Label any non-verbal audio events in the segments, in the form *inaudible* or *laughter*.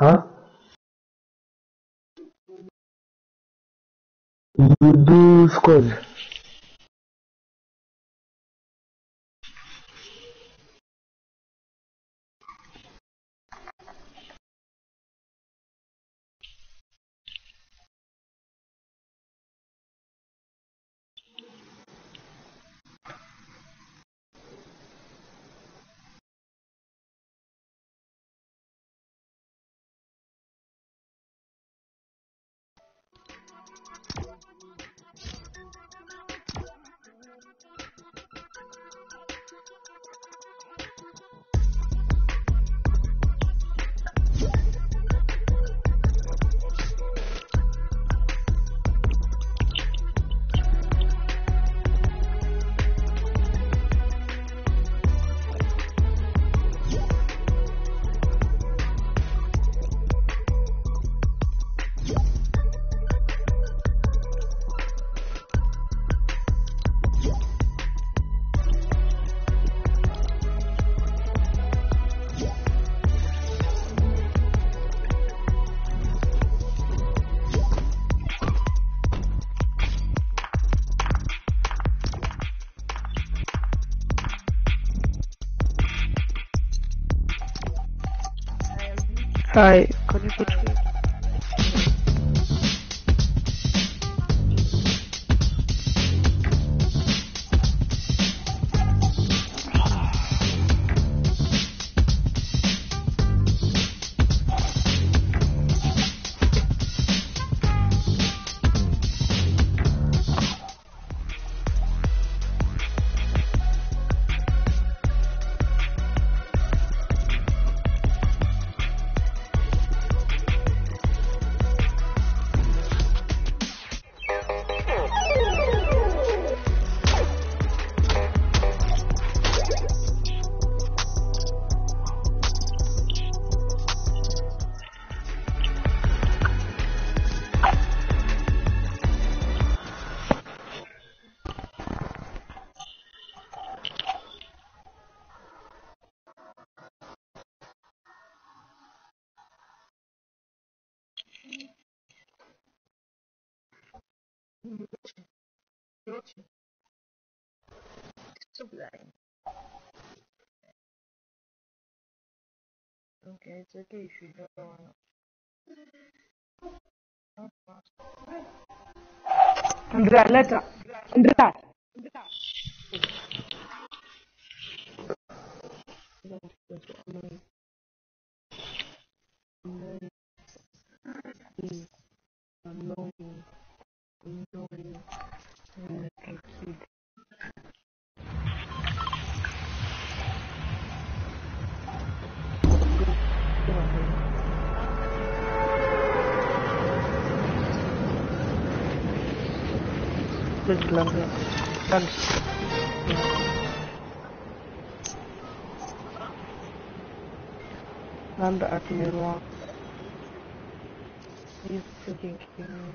Hã? E dos coisas. 쿼드. Hi, can you Okay, it's okay if you don't wanna. Andrea, letter. Andrea. I'm the actual one. He's freaking kidding me.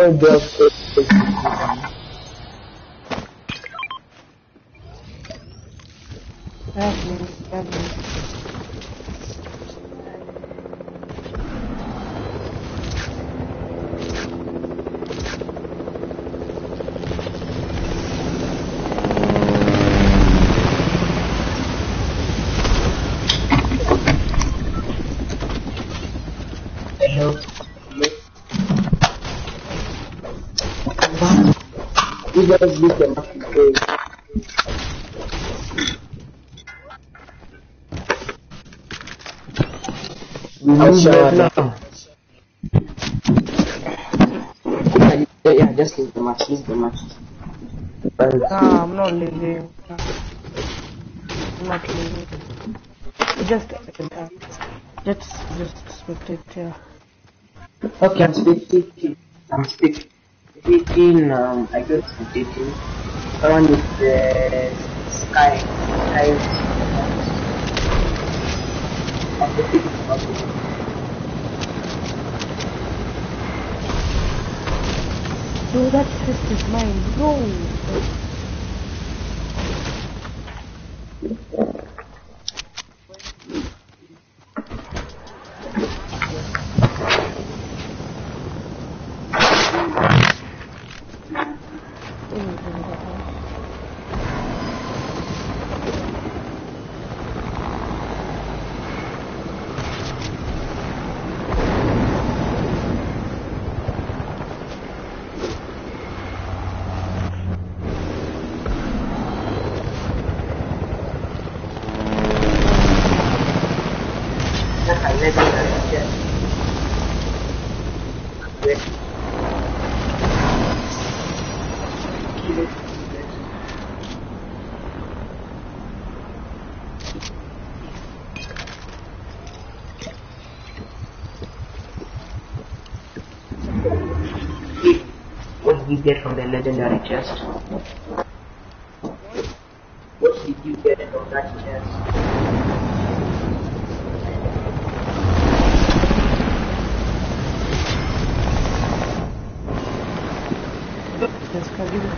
they have That's me. That's me. Hello. Now. Yeah, yeah, just leave the match, leave the match. Nah, I'm not leaving. I'm not leaving. Just uh, Just, just spectate, yeah. Okay, I'm speaking. I'm speaking. Speaking, um, I guess speaking. Someone with the sky. Sky. I'm speaking about that is mine, bro. Just I let it just. Wait. Kill it. What did you get from the legendary chest? What did you get from that chest? This car, give me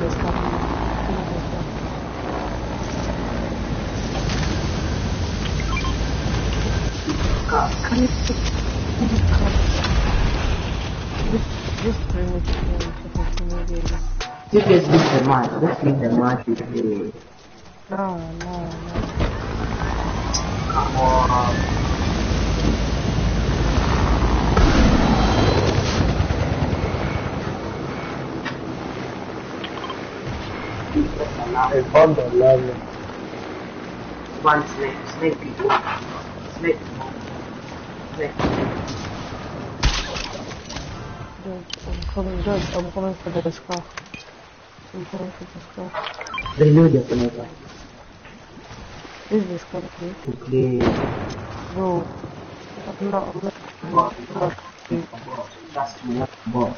You guys leave the match. Let's leave the match with the No, no, no. come on. I found the level. One snake, snake people. Snake. Snake. George, I'm coming, George, I'm coming for this car. I'm coming for this car. They know the planeta. This is this car, please. Okay. Bro, I'm not, I'm not, I'm not. That's too much ball.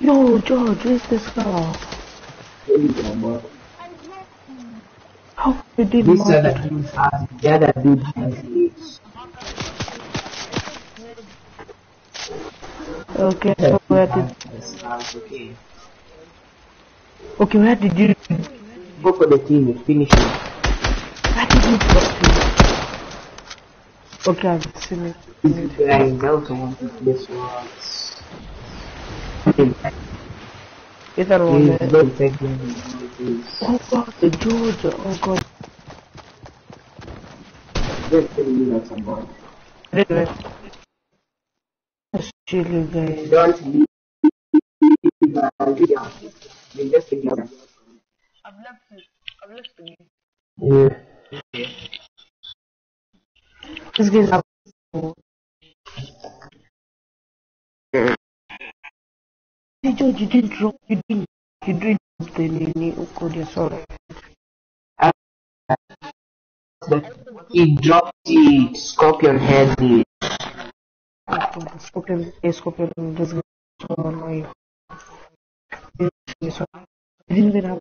Yo, George, where's this car? How you did This not? other dude has the other dude has it. Okay, so where did, okay. Okay, where did you, Go for the team, finish it. where did you get to? Okay, I've seen it. This is also want to play swords. Ethan He's one. very technical. He's Oh god, the Georgia, oh god. very technical about. Anyway. That's chilly, guys. Don't leave the. They just think of I've left. I've left the game. Yeah. This guy's up. Hey George, you didn't drop, you didn't, you didn't drop the nini. Oh you're sorry. He dropped it. Scorpion head. Oh scorpion, a scorpion, this guy நான்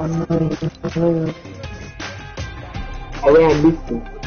Oh no, oh no. Olha a lista.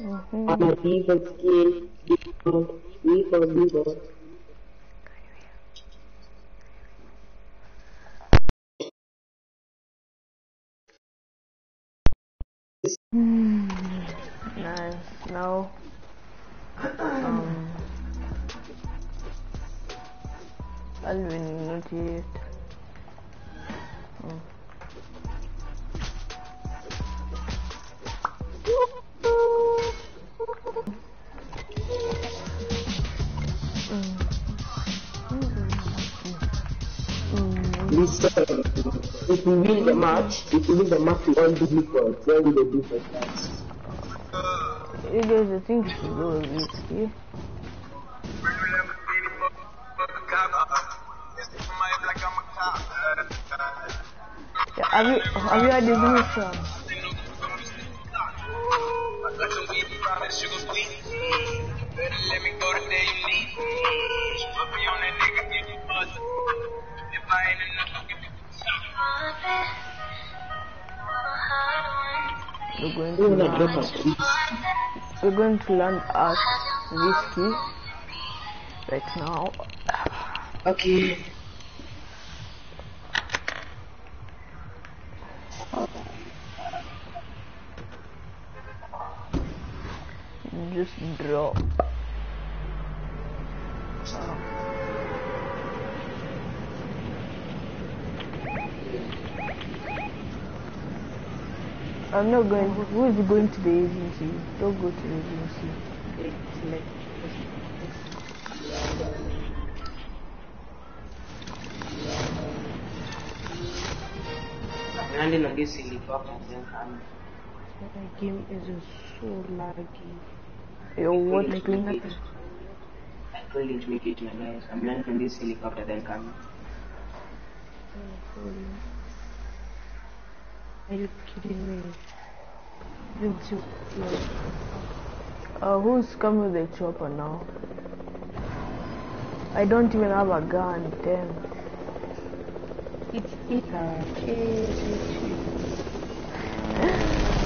Mhm. I'm a diva skin, diva, diva, diva. Listen, if we win the match, if we win the match, we won't do. Where will they do for that? You guys, I think you should go with whiskey. Yeah, have you have you had this new song? We're going to Who will I drop land, at? we're going to land at whiskey right now. Okay. Just drop. I'm not going. Who is going to the agency? Don't go to the agency. Select. I'm landing on this helicopter then I'm My game is so laggy. Yo, what Please doing? make it. I told you to make it, my guys. I'm landing on this helicopter then coming. Are you kidding me? Uh, who's coming with the chopper now? I don't even have a gun. Damn. It's Ita.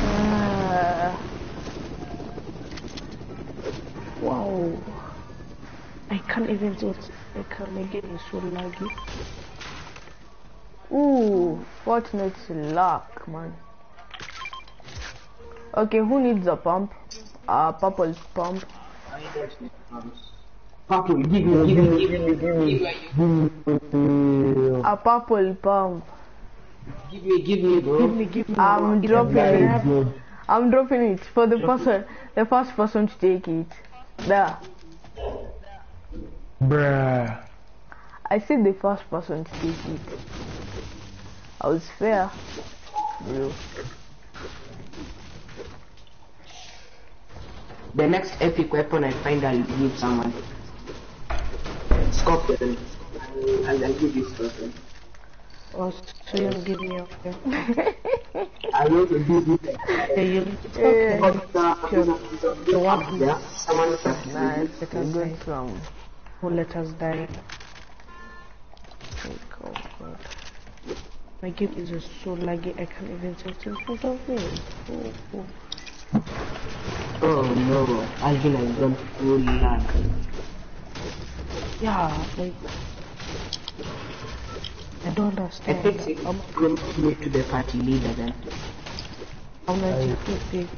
Ah, Wow. I can't even do it. I can't. My game is so laggy. Ooh, Fortnite's luck, man. Okay, who needs a pump? A purple pump. I don't need arms. Purple, give me, give me, give me, give me. A purple pump. Give me, give me, bro. Give me, give me. I'm dropping it. I'm dropping it for the person, the first person to take it. There. Bruh. I said the first person to take it. Oh, I was fair. Bro. The next epic weapon I find, I'll give someone. Scorpion. I'll, I'll, I'll give this person. Oh, so you give me. I *laughs* to do this. Yeah, you Yeah. the one who, Yeah. Someone. Nice. Let A good say. who let us die. Take over. My game is just so laggy. I can't even search in front of me. Oh, oh. Oh no, Alvin has gone full lag. Yeah, like I don't I understand. think I'm, you go go to the party leader then. I'm 90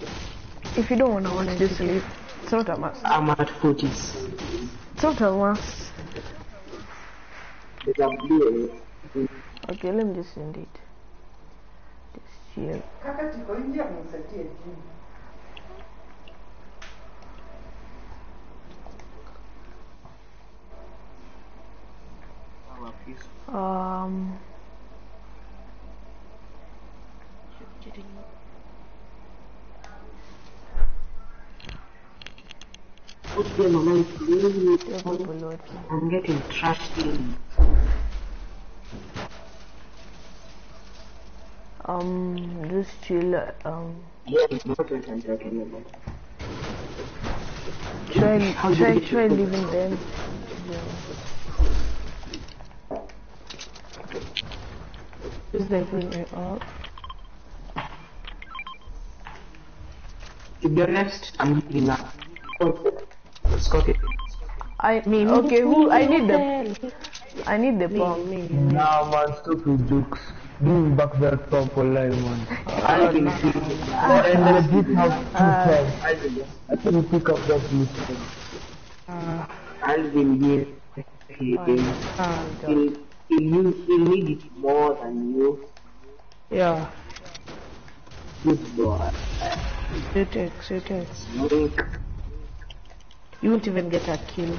If you don't want to watch this sleep, it's not a must. I'm at 40s. It's not a must. There's a blue. Okay, let me just send it. Just chill. Um. What game am I playing? yeah, people load. I'm getting trashed in. Um, just chill. Um, Yeah, it's not I'm try, try, try your food? leaving them. Just like when you're up. To be honest, I'm giving up. Let's got it. I mean, okay, who? I need the, I need the bomb. Nah, man, stupid jokes. Bring back that top line, man. I can see Oh, and legit have two times. I couldn't pick up that blue pen. Alvin here. He, Ah, he, he, need, he it more than you. yeah, Good boy. it takes, it takes. You won't even get a kill.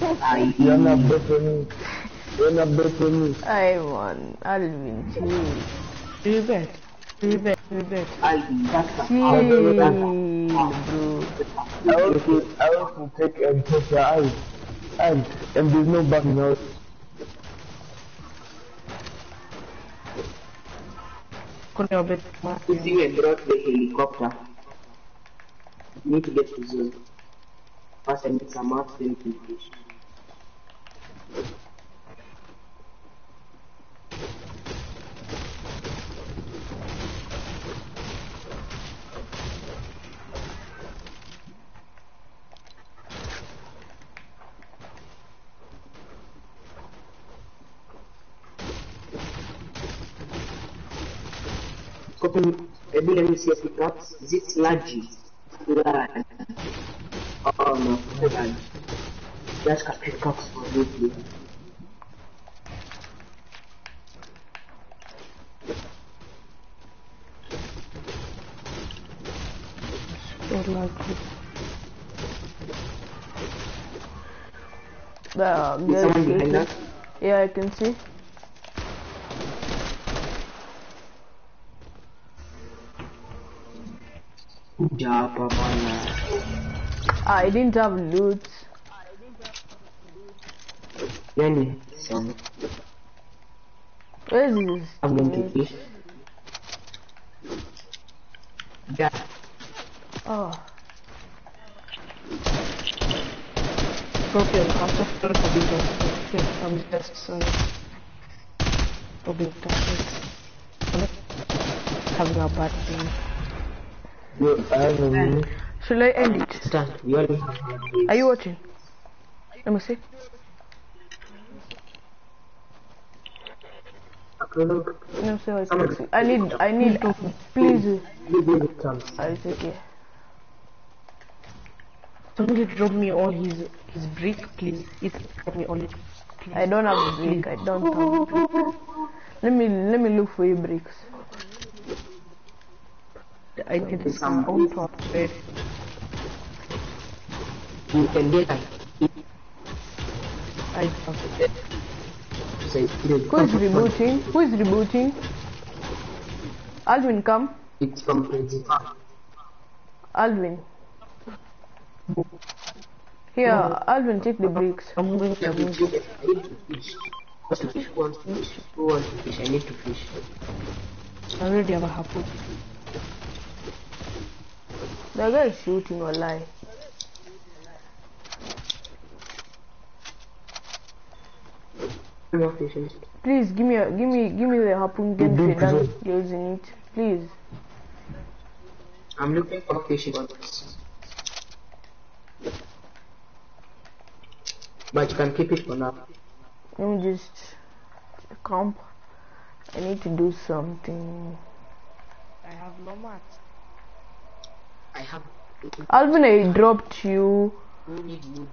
You're not better me. You're not better me. I won. Alvin, chill. You bet. You bet. You bet. Alvin. That's a Chill, that's bro. I also, I also take and touch your eyes. And, and there's no backing out. Couldn't have bet. You see, we brought the helicopter. Need to get to zone. First, I need some maps, then see a pickaxe. Is it sludgy? Sludge. Oh no, Just a pickaxe for me, please. Don't like it. The Is someone behind us? Yeah, I can see. Job, Pavana. Ah, I didn't have loot. Yani, so Where is this? I'm going to fish. Yeah, Oh. Okay, I'm sorry for being okay, I'm just sorry for being toxic. Having a bad day. Yo, I have a minute. Shall I end it? stand. We only have one day. Are you watching? Let me see. Okay, look. Let me see how it's going. I need, I need, please. Give me the chance. Ah, it's okay. Somebody drop me all his his brick, please. It drop me all it. I don't have a brick. I don't have brick. Let me let me look for you bricks. I need some on top. Wait. You can get a I have. to say, Who is rebooting? Who is rebooting? Alvin, come. It's from 25. Alvin. Here, Alvin, take the bricks. I'm going to we move. I need to fish. What's to fish? Who wants to fish? Who wants to fish? I need to fish. I already have a harpoon. The guy is shooting or lie. I'm not fishing. Please give me a, give me give me the harpoon gun if you're using it. Please. I'm looking for fishing rods. But you can keep it for now. Let me just comp. I need to do something. I have no mat. I have. Alvin, I dropped you. Who need wood?